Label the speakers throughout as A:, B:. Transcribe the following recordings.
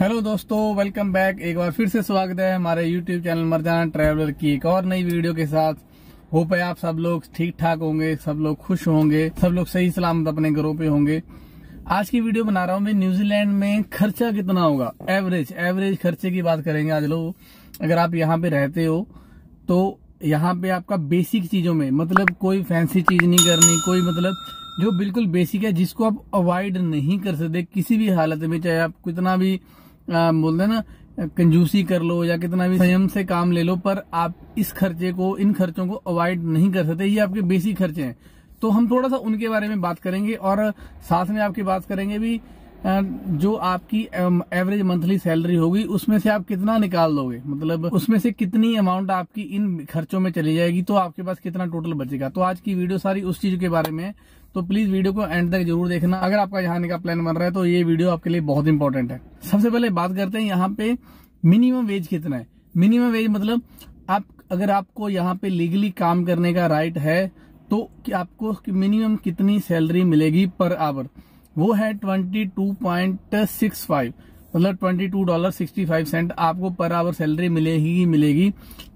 A: Hello दोस्तों, welcome back. एक बार फिर से स्वागत है हमारे यूट्यूब चैनल मरजाना ट्रैवलर की एक और नई वीडियो के साथ। होप है आप सब लोग ठीक ठाक होंगे, सब लोग खुश होंगे, सब लोग सही सलामत अपने घरों पे होंगे। आज की वीडियो बना रहा हूँ मैं, न्यूजीलैंड में खर्चा कितना होगा? एवरेज एवरेज खर्चे की बात करेंगे आज लोग। अगर आप यहाँ पे रहते हो तो यहाँ पे आपका बेसिक चीज़ों में मतलब कोई फैंसी चीज़ नहीं करनी, कोई मतलब जो बिल्कुल बेसिक है, जिसको आप अवॉइड नहीं कर सकते किसी भी हालत में, चाहे आप कितना भी बोलते ना कंजूसी कर लो या कितना भी संयम से काम ले लो, पर आप इस खर्चे को, इन खर्चों को अवॉइड नहीं कर सकते। ये आपके बेसिक खर्चे हैं। तो हम थोड़ा सा उनके बारे में बात करेंगे और साथ में आपकी बात करेंगे भी जो आपकी एवरेज मंथली सैलरी होगी, उसमें से आप कितना निकाल दोगे? मतलब उसमें से कितनी अमाउंट आपकी इन खर्चों में चली जाएगी तो आपके पास कितना टोटल बचेगा? तो आज की वीडियो सारी उस चीज़ के बारे में तो प्लीज़ वीडियो को एंड तक ज़रूर देखना। अगर आपका यहाँ का प्लान बन रहा है तो ये वीडियो आपके लिए बहुत इंपॉर्टेंट है। सबसे पहले बात करते हैं यहाँ पे मिनिमम वेज कितना है। मिनिमम वेज मतलब आप, अगर आपको यहाँ पे लीगली काम करने का राइट है तो कि आपको मिनिमम कितनी सैलरी मिलेगी पर आवर वो है twenty two point six five मतलब twenty two dollar sixty five cent आपको पर आवर सैलरी मिलेगी मिलेगी।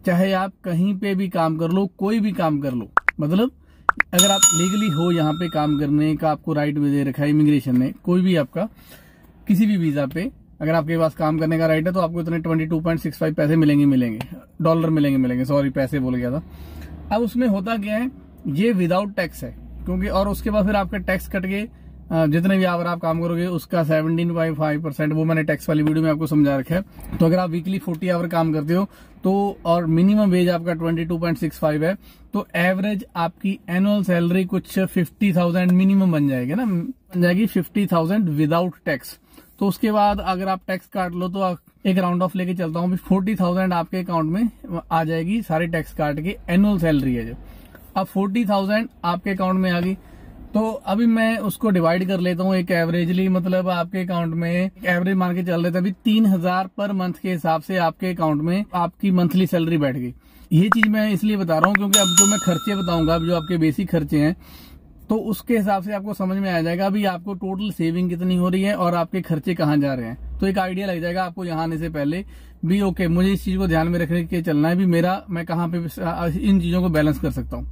A: चाहे आप कहीं पे भी काम कर लो, कोई भी काम कर लो। मतलब अगर आप लीगली हो यहाँ पे काम करने का, आपको राइट दे रखा है इमिग्रेशन ने, कोई भी आपका, किसी भी वीज़ा पे, अगर आपके पास काम करने का राइट है तो आपको इतने twenty two point six five पैसे मिलेंगे मिलेंगे डॉलर मिलेंगे मिलेंगे सॉरी पैसे बोल गया था। अब उसमें होता क्या है, ये विदाउट टैक्स है, क्योंकि और उसके बाद फिर आपका टैक्स कट गए जितने भी आप काम करोगे, उसका सेवनटीन पॉइंट फाइव परसेंट वो मैंने टैक्स वाली वीडियो में आपको समझा रखा है। तो अगर आप वीकली फोर्टी आवर काम करते हो तो और मिनिमम वेज आपका twenty two point six five है तो एवरेज आपकी एनुअल सैलरी कुछ फिफ्टी थाउज़ेंड मिनिमम बन जाएगी ना, बन जाएगी फिफ्टी थाउज़ेंड विदाउट टैक्स तो उसके बाद अगर आप टैक्स काट लो तो एक राउंड ऑफ़ लेके चलता हूँ फोर्टी थाउज़ेंड आपके अकाउंट में आ जाएगी सारी टैक्स काट के एनुअल सैलरी है जो। अब फोर्टी थाउज़ेंड आपके अकाउंट में आ गई तो अभी मैं उसको डिवाइड कर लेता हूँ एक एवरेजली मतलब आपके अकाउंट में एवरेज मान के चल रहे थे, अभी तीन हज़ार पर मंथ के हिसाब से आपके अकाउंट में आपकी मंथली सैलरी बैठ गई। ये चीज़ मैं इसलिए बता रहा हूँ क्योंकि अब जो मैं खर्चे बताऊँगा जो आपके बेसिक खर्चे हैं तो उसके हिसाब से आपको समझ में आ जाएगा अभी आपको टोटल सेविंग कितनी हो रही है और आपके खर्चे कहाँ जा रहे हैं। तो एक आइडिया लग जाएगा आपको यहाँ आने से पहले भी ओके मुझे इस चीज़ को ध्यान में रखने के चलना है, भी मेरा, मैं कहाँ पे इन चीज़ों को बैलेंस कर सकता हूँ।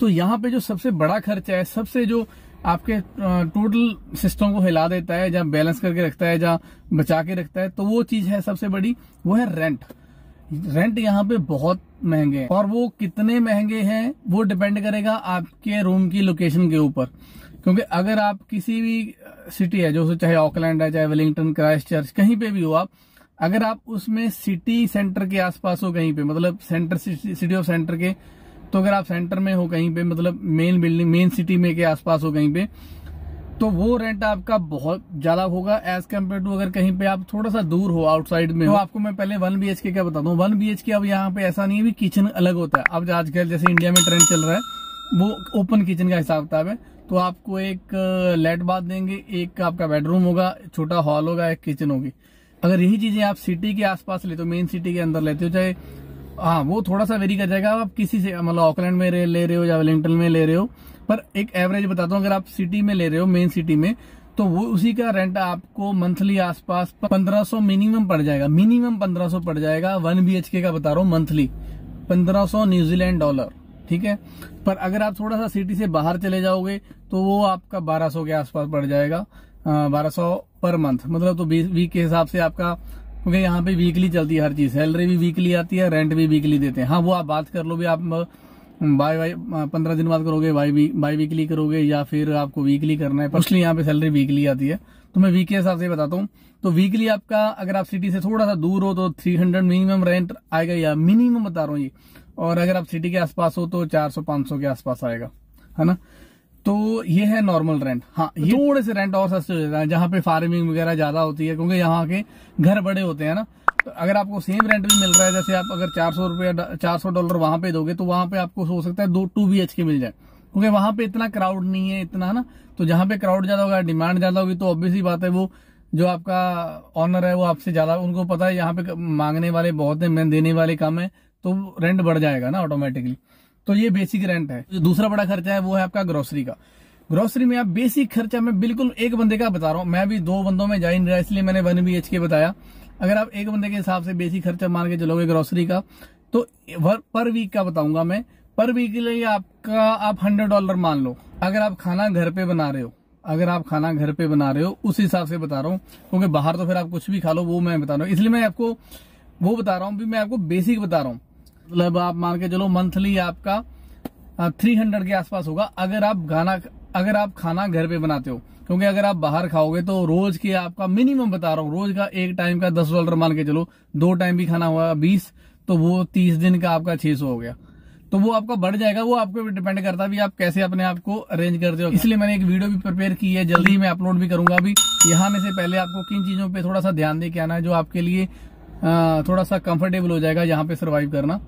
A: तो यहाँ पे जो सबसे बड़ा खर्चा है, सबसे जो आपके टोटल सिस्टम को हिला देता है, जहाँ बैलेंस करके रखता है, जहाँ बचा के रखता है तो वो चीज़ है सबसे बड़ी, वो है रेंट रेंट यहाँ पे बहुत महँगे हैं और वो कितने महँगे हैं, वो डिपेंड करेगा आपके रूम की लोकेशन के ऊपर. क्योंकि अगर आप किसी भी सिटी है, जो चाहे ऑकलैंड है, चाहे वेलिंगटन क्राइस्ट चर्च कहीं पे भी हो आप, अगर आप उसमें सिटी सेंटर के आसपास हो कहीं पे मतलब सेंटर सिटी ऑफ़ सेंटर के तो अगर आप सेंटर में हो कहीं पे मतलब मेन बिल्डिंग मेन सिटी में के आसपास हो कहीं पे तो वो रेंट आपका बहुत ज़्यादा होगा एज कंपेयर टू अगर कहीं पे आप थोड़ा सा दूर हो आउटसाइड में तो आपको मैं पहले वन बी के क्या बताता हूँ वन बी के अब यहाँ पे ऐसा नहीं है किचन अलग होता है। अब आजकल जैसे इंडिया में ट्रेंड चल रहा है, वो ओपन किचन का हिसाब किताब है। तो आपको एक लेट बात देंगे, एक आपका बेडरूम होगा, छोटा हॉल होगा, एक किचन होगी। अगर यही चीज़ें आप सिटी के आसपास लेते हो मेन सिटी के अंदर लेते हो, चाहे हाँ वो थोड़ा सा वेरी कर जाएगा। आप किसी से मतलब ऑकलैंड में ले रहे हो या वेलिंगटन में ले रहे हो, पर एक एवरेज बताता हूँ, अगर आप सिटी में ले रहे हो मेन सिटी में तो वो उसी का रेंट आपको मंथली आसपास 1500 मिनिमम पड़ जाएगा। मिनिमम 1500 पड़ जाएगा वन बी का बता रहा हूँ मंथली 1500 न्यूजीलैंड डॉलर ठीक है? पर अगर आप थोड़ा सा सिटी से बाहर चले जाओगे तो वो आपका 1200 के आसपास पड़ जाएगा बारह सौ पर मंथ मतलब तो वीक के हिसाब से आपका क्योंकि यहाँ पे वीकली चलती है हर चीज़। सैलरी भी वीकली आती है रेंट भी वीकली देते हैं। हाँ वो आप बात कर लो भी, आप बाय बाय पंद्रह दिन बाद करोगे बाई बाई वीकली करोगे या फिर आपको वीकली करना है पर्सनली यहाँ पे सैलरी वीकली आती है। तो मैं वीक के हिसाब से बताता हूँ। तो वीकली आपका, अगर आप सिटी से थोड़ा सा दूर हो तो थ्री हंड्रेड मिनिमम रेंट आएगा या मिनिमम बता रहा हूँ ये। और अगर आप सिटी के आसपास हो तो चार सौ के आसपास आएगा। है ना? तो ये है नॉर्मल रेंट हाँ ये थोड़े से रेंट और सस्ते हो जाते हैं जहाँ पे फ़ार्मिंग वगैरह ज़्यादा होती है क्योंकि यहाँ के घर बड़े होते हैं ना। तो अगर आपको सेम रेंट भी मिल रहा है जैसे आप अगर चार सौ रुपया चार सौ डॉलर वहाँ पे दोगे तो वहाँ पे आपको हो सकता है दो टू बी एच के मिल जाए। क्योंकि वहाँ पे इतना क्राउड नहीं है इतना ना? तो जहाँ पे क्राउड ज़्यादा होगा डिमांड ज़्यादा होगी तो ऑब्वियसली बात है वो जो आपका ऑनर है वो आपसे ज़्यादा उनको पता है यहाँ पे मांगने वाले बहुत है देने वाले कम है तो रेंट बढ़ जाएगा ना ऑटोमेटिकली तो ये बेसिक रेंट है। जो दूसरा बड़ा खर्चा है, वो है आपका ग्रोसरी का। ग्रोसरी में आप बेसिक खर्चा मैं बिल्कुल एक बंदे का बता रहा हूँ। मैं भी दो बंदों में जा नहीं रहा, इसलिए मैंने वन बी के बताया। अगर आप एक बंदे के हिसाब से बेसिक खर्चा मान के चलोगे ग्रोसरी का तो पर वीक का बताऊँगा मैं। पर वीक के लिए आपका, आप हंड्रेड डॉलर मान लो। अगर आप खाना घर पे बना रहे हो, अगर आप खाना घर पे बना रहे हो, उस हिसाब से बता रहा हूँ। क्योंकि बाहर तो फिर आप कुछ भी खा लो, वो मैं बता रहा हूँ। इसलिए मैं आपको वो बता रहा हूँ मैं आपको बेसिक बता रहा हूँ। मतलब आप मान के चलो मंथली आपका थ्री हंड्रेड के आसपास होगा। अगर आप खाना अगर आप खाना घर पे बनाते हो, क्योंकि अगर आप बाहर खाओगे तो रोज के आपका मिनिमम बता रहा हूँ, रोज का एक टाइम का दस डॉलर मान के चलो, दो टाइम भी खाना हुआ, बीस तो वो तीस दिन का आपका छह सौ हो गया। तो वो आपका बढ़ जाएगा, वो आपको डिपेंड करता है आप कैसे अपने आप को अरेंज करते हो। इसलिए मैंने एक वीडियो भी प्रिपेयर की है, जल्दी मैं अपलोड भी करूँगा अभी। यहाँ आने से पहले आपको किन चीज़ों पे थोड़ा सा ध्यान दे के आना है, जो आपके लिए थोड़ा सा कंफर्टेबल हो जाएगा, यहाँ पे सर्वाइव करना।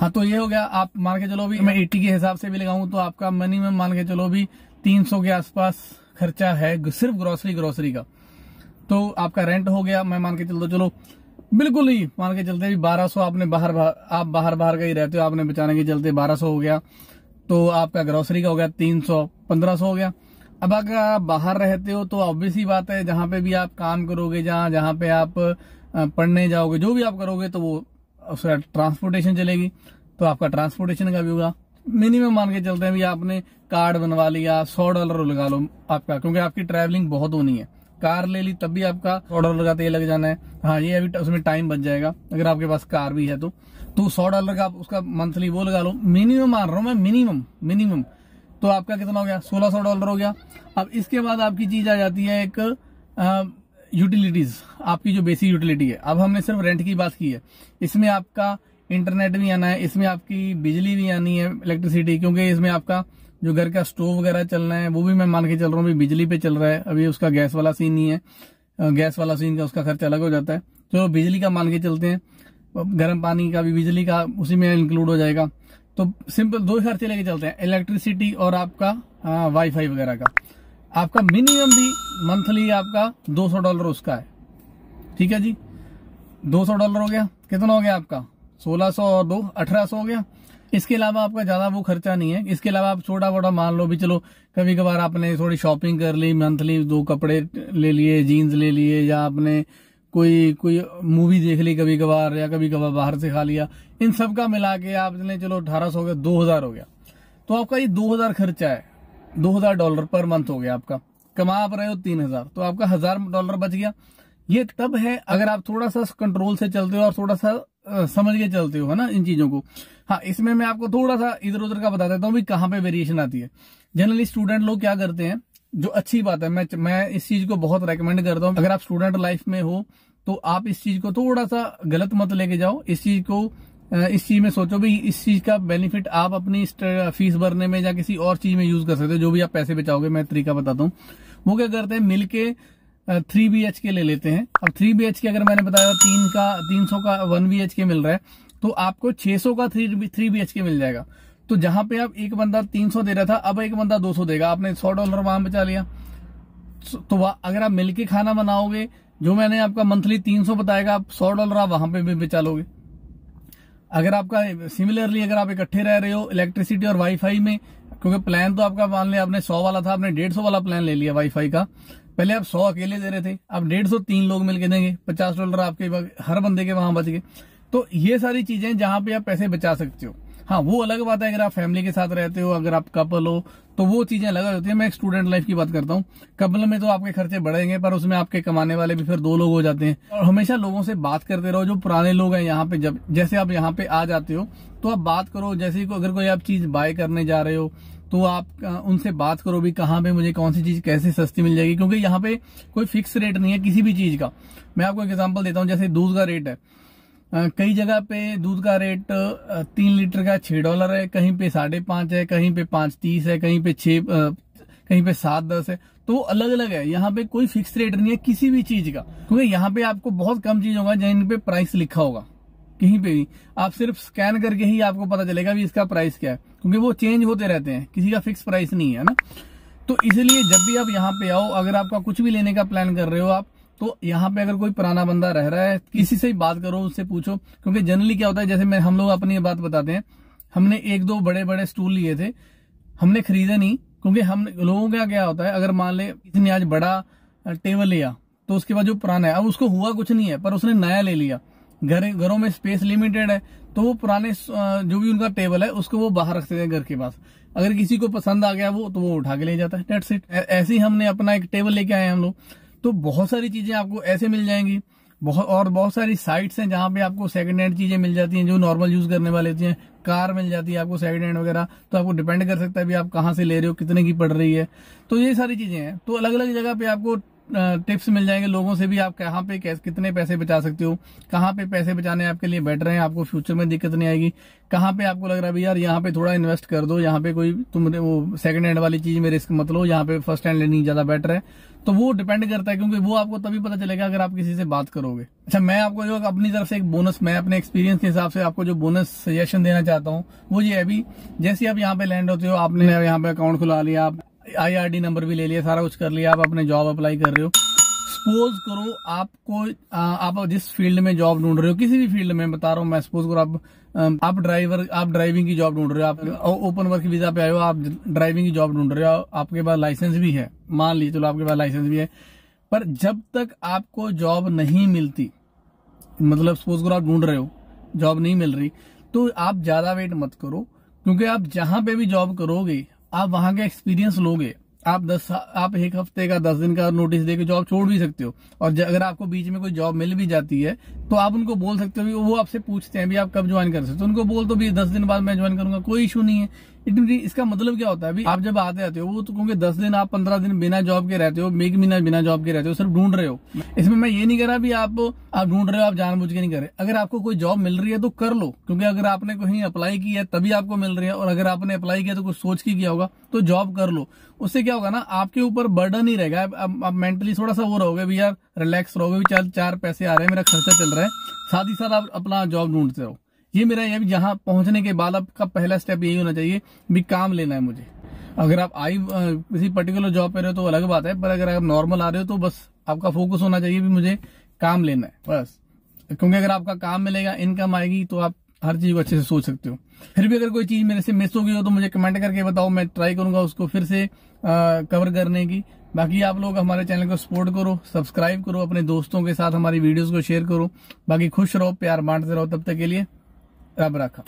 A: हाँ तो ये हो गया, आप मान के चलो भी मैं एटी के हिसाब से भी लगाऊँ तो आपका मिनिमम मान के चलो भी तीन सौ के आसपास खर्चा है सिर्फ़ ग्रोसरी ग्रोसरी का। तो आपका रेंट हो गया, मैं मान के चल दो चलो, बिल्कुल ही मान के चलते बारह सौ आपने बाहर आप बाहर बाहर का ही रहते हो, आपने बचाने के चलते बारह सौ हो गया तो आपका ग्रोसरी का हो गया तीन सौ, पंद्रह सौ हो गया। अब अगर आप बाहर रहते हो तो ऑब्वियस ही बात है, जहाँ पे भी आप काम करोगे, जहाँ जहाँ पे आप पढ़ने जाओगे, जो भी आप करोगे तो वो उसका ट्रांसपोर्टेशन चलेगी तो आपका ट्रांसपोर्टेशन का भी होगा। मिनिमम मान के चलते हैं भी आपने कार्ड बनवा लिया, सौ डॉलर लगा लो आपका, क्योंकि आपकी ट्रैवलिंग बहुत होनी है। कार ले ली, तब भी आपका सौ डॉलर का तेल लग जाना है। हाँ ये अभी उसमें टाइम बच जाएगा, अगर आपके पास कार भी है तो। तो सौ डॉलर का उसका मंथली वो लगा लो। मिनिमम मान रहा हूँ मैं मिनिमम मिनिमम तो आपका कितना हो गया? सोलह सौ डॉलर हो गया। अब इसके बाद आपकी चीज़ आ जाती है एक यूटिलिटीज आपकी जो बेसिक यूटिलिटी है। अब हमने सिर्फ़ रेंट की बात की है। इसमें आपका इंटरनेट भी आना है, इसमें आपकी बिजली भी आनी है इलेक्ट्रिसिटी क्योंकि इसमें आपका जो घर का स्टोव वगैरह चलना है, वो भी मैं मान के चल रहा हूँ बिजली पे चल रहा है। अभी उसका गैस वाला सीन नहीं है। गैस वाला सीन का उसका खर्च अलग हो जाता है। तो बिजली का मान के चलते हैं। गर्म पानी का भी बिजली का उसी में इंक्लूड हो जाएगा। तो सिंपल दो खर्चे लेके चलते हैं इलेक्ट्रिसिटी और आपका वाईफाई वगैरह का। आपका मिनिमम भी मंथली आपका 200 डॉलर उसका है। ठीक है जी? 200 डॉलर हो गया। कितना हो गया आपका? 1600 और दो, अठारह हो गया। इसके अलावा आपका ज़्यादा वो खर्चा नहीं है। इसके अलावा आप छोटा मोटा मान लो भी चलो कभी कभार आपने थोड़ी शॉपिंग कर ली मंथली दो कपड़े ले लिए जीन्स ले लिए, या आपने कोई कोई मूवी देख ली कभी कभार या कभी कभार बाहर से खा लिया। इन सब का मिला के आपने चलो अठारह सौ हो गया, दो हज़ार हो गया। तो आपका ये दो हज़ार खर्चा है। दो हज़ार डॉलर पर मंथ हो गया आपका। कमा आप रहे हो तीन हज़ार तो आपका हज़ार डॉलर बच गया। ये तब है अगर आप थोड़ा सा कंट्रोल से चलते हो और थोड़ा सा समझ के चलते हो, है ना, इन चीज़ों को। हाँ इसमें मैं आपको थोड़ा सा इधर उधर का बता देता हूँ कहाँ पे वेरिएशन आती है। जनरली स्टूडेंट लोग क्या करते हैं, जो अच्छी बात है, मैं मैं इस चीज़ को बहुत रेकमेंड करता हूँ। अगर आप स्टूडेंट लाइफ में हो तो आप इस चीज़ को थोड़ा सा गलत मत लेके जाओ। इस चीज़ को इस चीज़ में सोचो भी इस चीज़ का बेनिफिट आप अपनी फ़ीस भरने में या किसी और चीज़ में यूज़ कर सकते हो, जो भी आप पैसे बचाओगे, मैं तरीका बताता हूँ। वो क्या करते हैं, मिलके थ्री बी एच के ले लेते हैं। अब थ्री बी एच के अगर मैंने बताया, तीन का, तीन सौ का वन बी एच के मिल रहा है तो आपको छह सौ का थ्री बी एच के मिल जाएगा। तो जहाँ पे आप एक बंदा तीन सौ दे रहा था, अब एक बंदा दो सौ देगा। आपने सौ डॉलर वहाँ बचा लिया। तो अगर आप मिलके खाना बनाओगे, जो मैंने आपका मंथली तीन सौ बताएगा, आप सौ डॉलर आप वहाँ पे भी बचा लोगे। अगर आपका सिमिलरली अगर आप इकट्ठे रह रहे हो इलेक्ट्रिसिटी और वाईफाई में, क्योंकि प्लान तो आपका मान लिया, आपने सौ वाला था, आपने डेढ़ सौ वाला प्लान ले लिया वाईफाई का। पहले आप सौ अकेले दे रहे थे आप डेढ़ सौ तीन लोग मिलके देंगे, पचास डॉलर आपके हर बंदे के वहाँ बच गए। तो ये सारी चीज़ें जहाँ पे आप पैसे बचा सकते हो। हाँ वो अलग बात है अगर आप फैमिली के साथ रहते हो अगर आप कपल हो तो वो चीज़ें अलग होती है। मैं एक स्टूडेंट लाइफ की बात करता हूँ। कपल में तो आपके खर्चे बढ़ेंगे पर उसमें आपके कमाने वाले भी फिर दो लोग हो जाते हैं। और हमेशा लोगों से बात करते रहो जो पुराने लोग हैं यहाँ पे जब जैसे आप यहाँ पे आ जाते हो तो आप बात करो जैसे को, अगर कोई आप चीज़ बाय करने जा रहे हो तो आप उनसे बात करो भी कहाँ पे मुझे कौन सी चीज़ कैसे सस्ती मिल जाएगी क्योंकि यहाँ पे कोई फिक्स रेट नहीं है किसी भी चीज़ का। मैं आपको एग्ज़ाम्पल देता हूँ जैसे दूध का रेट है। कई जगह पे दूध का रेट तीन लीटर का छह डॉलर है, कहीं पे साढ़े पाँच है, कहीं पे पाँच तीस है, कहीं पे छह कहीं पे सात दस है। तो अलग अलग है, यहाँ पे कोई फिक्स रेट नहीं है किसी भी चीज़ का, क्योंकि यहाँ पे आपको बहुत कम चीज़ होगा जिन पे प्राइस लिखा होगा, कहीं पे भी। आप सिर्फ़ स्कैन करके ही आपको पता चलेगा भी इसका प्राइस क्या है, क्योंकि वो चेंज होते रहते हैं, किसी का फिक्स प्राइस नहीं है ना? तो इसलिए जब भी आप यहाँ पे आओ, अगर आपका कुछ भी लेने का प्लान कर रहे हो आप तो यहाँ पे अगर कोई पुराना बंदा रह रहा है, किसी से ही बात करो, उससे पूछो, क्योंकि जनरली क्या होता है, जैसे मैं, हम लोग अपनी बात बताते हैं, हमने एक दो बड़े बड़े स्टूल लिए थे, हमने खरीदे नहीं, क्योंकि हम, लोगों का क्या होता है, अगर मान ले किसी ने आज बड़ा टेबल लिया तो उसके बाद जो पुराना है, अब उसको हुआ कुछ नहीं है, पर उसने नया ले लिया। घर, घरों में स्पेस लिमिटेड है तो वो पुराने जो भी उनका टेबल है, उसको वो बाहर रखते हैं घर के पास। अगर किसी को पसंद आ गया वो तो वो उठा के ले जाता है डेट्स इट ऐसे ही हमने अपना एक टेबल लेके आए हम लोग। तो बहुत सारी चीज़ें आपको ऐसे मिल जाएँगी। बहुत, और बहुत सारी साइट्स हैं जहाँ पे आपको सेकंड हैंड चीज़ें मिल जाती हैं, जो नॉर्मल यूज़ करने वाले होती हैं। कार मिल जाती है आपको सेकंड हैंड वगैरह तो आपको डिपेंड कर सकता है भी आप कहाँ से ले रहे हो, कितने की पड़ रही है। तो ये सारी चीज़ें हैं। तो अलग अलग जगह पे आपको टिप्स मिल जाएँगे लोगों से भी। आप कहाँ पे कितने पैसे बचा सकते हो? कहाँ पे पैसे बचाने आपके लिए बेटर है? आपको फ्यूचर में दिक्कत नहीं आएगी। कहाँ पे आपको लग रहा है यार, यहाँ पे थोड़ा इन्वेस्ट कर दो। यहाँ पे कोई तुम वो सेकंड हैंड वाली चीज़ में रिस्क मत लो यहाँ पे फ़र्स्ट हैंड लेनी ज़्यादा बेटर है। तो वो डिपेंड करता है, क्योंकि वो आपको तभी पता चलेगा अगर आप किसी से बात करोगे। अच्छा मैं आपको जो अपनी तरफ़ से एक बोनस मैं अपने एक्सपीरियंस के हिसाब से आपको जो बोनस सजेशन देना चाहता हूँ, वो ये अभी जैसे आप यहाँ पे लैंड होते हो, आपने यहाँ पे अकाउंट खुला लिया, आप आईआरडी नंबर भी ले लिया, सारा कुछ कर लिया, आप अपने जॉब अप्लाई कर रहे हो। सपोज़ करो आपको आप जिस फ़ील्ड में जॉब ढूंढ रहे हो, किसी भी फ़ील्ड में बता रहा हूँ, मैं सपोज़ करो आप आप ड्राइवर आप ड्राइविंग की जॉब ढूंढ रहे हो, आप ओपन वर्क वीज़ा पे आए हो, आप ड्राइविंग की जॉब ढूंढ रहे हो, आपके पास लाइसेंस भी है, मान लीजिए, चलो आपके पास लाइसेंस भी है, पर जब तक आपको जॉब नहीं मिलती मतलब सपोज़ करो आप ढूंढ रहे हो जॉब नहीं मिल रही तो आप ज़्यादा वेट मत करो, क्योंकि आप जहाँ पे भी जॉब करोगे आप वहाँ के एक्सपीरियंस लोगे। आप दस आप एक हफ़्ते का, दस दिन का नोटिस देकर जॉब छोड़ भी सकते हो। और अगर आपको बीच में कोई जॉब मिल भी जाती है तो आप उनको बोल सकते हो वो आपसे पूछते हैं भी आप कब ज्वाइन कर सकते हो? उनको बोल तो भी दस दिन बाद मैं ज्वाइन करूँगा, कोई इशू नहीं है। इसका मतलब क्या होता है? अभी आप जब आते रहते हो, वो तो क्योंकि दस दिन आप पंद्रह दिन बिना जॉब के रहते हो, एक महीना बिना जॉब के रहते हो, सिर्फ़ ढूंढ रहे हो। इसमें मैं ये नहीं कह रहा भी आप आप ढूंढ रहे हो, आप जानबूझ के नहीं कर अगर आपको कोई जॉब मिल रही है तो कर लो, क्योंकि अगर आपने कहीं अप्लाई किया है, तभी आपको मिल रही है, और अगर आपने अप्लाई किया तो कुछ सोच के किया होगा तो जॉब कर लो। उससे क्या होगा ना, आपके ऊपर बर्डन ही रहेगा। आप मेंटली थोड़ा सा वो रहोगे, भी यार रिलैक्स रहोगे, भी चार चार पैसे आ रहे हैं, मेरा खर्चा चल रहा है, साथ ही साथ आप अपना जॉब ढूंढते रहो। ये मेरा ये जहाँ पहुँचने के बाद आपका पहला स्टेप यही होना चाहिए भी काम लेना है मुझे। अगर आप आई किसी पर्टिकुलर जॉब पे रहे हो तो अलग बात है पर अगर आप नॉर्मल आ रहे हो तो बस आपका फोकस होना चाहिए भी मुझे काम लेना है बस। क्योंकि अगर आपका काम मिलेगा इनकम आएगी तो आप हर चीज़ को अच्छे से सोच सकते हो। फिर भी अगर कोई चीज़ मेरे से मिस हो गई हो तो मुझे कमेंट करके बताओ मैं ट्राई करूँगा उसको फिर से आ, कवर करने की। बाकी आप लोग हमारे चैनल को सपोर्ट करो सब्सक्राइब करो अपने दोस्तों के साथ हमारी वीडियोस को शेयर करो। बाकी खुश रहो प्यार बांटते रहो तब तक के लिए रब रखा